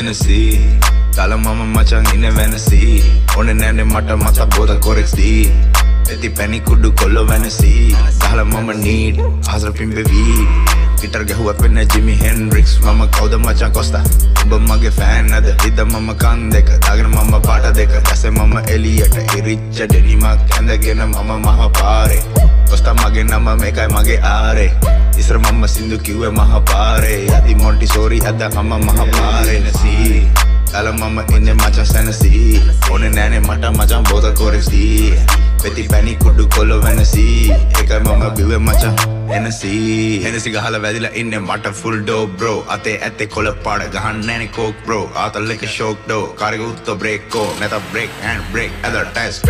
එනසී තල මම මචන් ඉන්න වෙනසී ඕන නෑනෙ මට මත බෝත කොරෙක්දී ඇති පැණි කුඩු කොල්ලො වෙනසී දහල මම නීඩ් ආසර පිම්බෙවී පිටර් ගැහුවක් වෙන්න ජිමි හෙන්රික්ස් මම කවද මචන් කොස්තා උඹ මගේ ෆෑන් අද හිද මම කන් දෙක දාගෙන මම පාට දෙක දැස මම එලියට ඉරිච්ච ඩෙනිමක් ඇඳගෙන මම මහ පාරේ කොස්තා මගේ නම මේකයි මගේ ආරේ ඉස්ර මම සිින්දු කිව්වේ මහ පාරේ අදි මොන්ටි සෝරි අද හම මහ පාරේ නසී තල මම ඉන්න මචන් සැනසී. ඕන නෑනේ මට මචන් බෝත කොරෙක්දී පෙති පැණි කුඩු කොල්ලො වෙනසී. එක මම බිව මචන් එනසී එනසි ගහල වැදිලා ඉන්න මට ෆුල් ඩෝ බ්‍රෝ අතේ ඇත්තේ කොල පාඩ ගහන්න නෑනෙ කෝක් බ්‍රෝ ආතල් එක ෂෝක් ඩෝ කාරග උත්ත බ්‍රේක්කෝ නැත බ්‍රේක් ඇන් බ්‍රේක් ඇද ටැස්